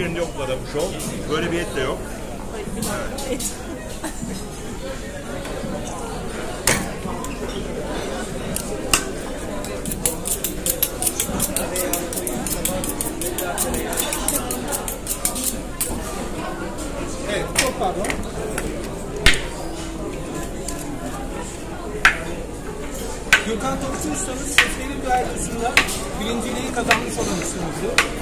yerinde yok bu kadar bu şov. Böyle bir et de yok. Et. Çok pardon. Gökhan Topçu ustamız şeflerin dueltosunda birinciliği kazanmış olan ustamızdı.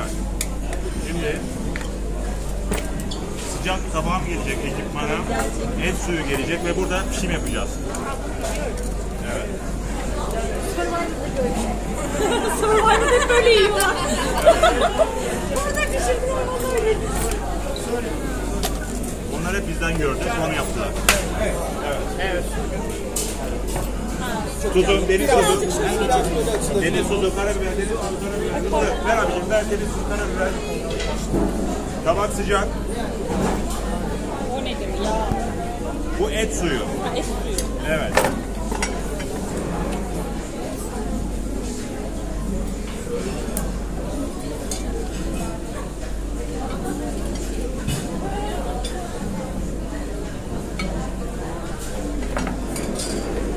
Evet. Şimdi sıcak tabağım gelecek ekipmana. Et suyu gelecek ve burada pişim yapacağız. Survivor'da hep böyle yiyorlar. Burada pişirdiler onlar öyle. Onları hep bizden gördü, sonra yaptılar. Evet. Evet. Tuzu, deniz tuzu, deniz tuzu, karabiber, deniz tuzu, karabiber. Ver abicim, ver deniz tuzu, karabiber. Tabak sıcak. O nedir ya? Bu et suyu. Ha, et suyu. Evet.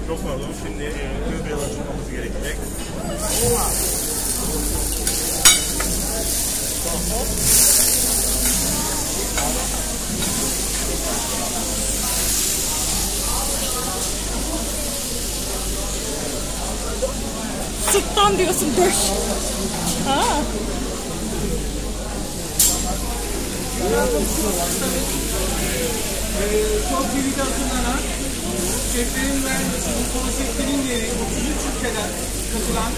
Çok pardon. Şimdi e, göbeği açılmamız gerekecek. Sırttan diyorsun döş. Ha. Çok TV'de hazırlanan şeflerin dueltosunda konseptinin yeri 33 ülkeden katılan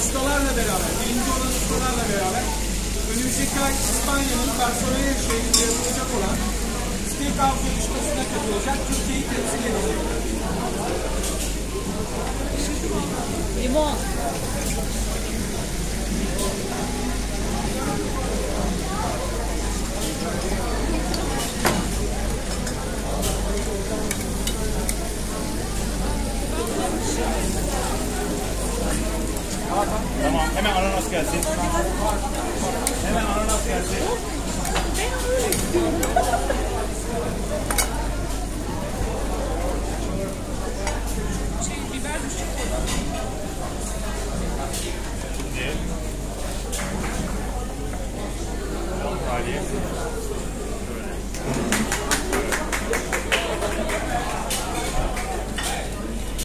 ustalarla beraber, birinci olan ustalarla beraber önümüzdeki ay İspanya'nın Barcelona şehrinde yapılacak olan Steakhouse yarışmasına katılacak, Türkiye'yi temsil edecek. Limon. Tamam hemen ananas gelsin. Hemen ananas gelsin. Şey, Şimdi. Ali.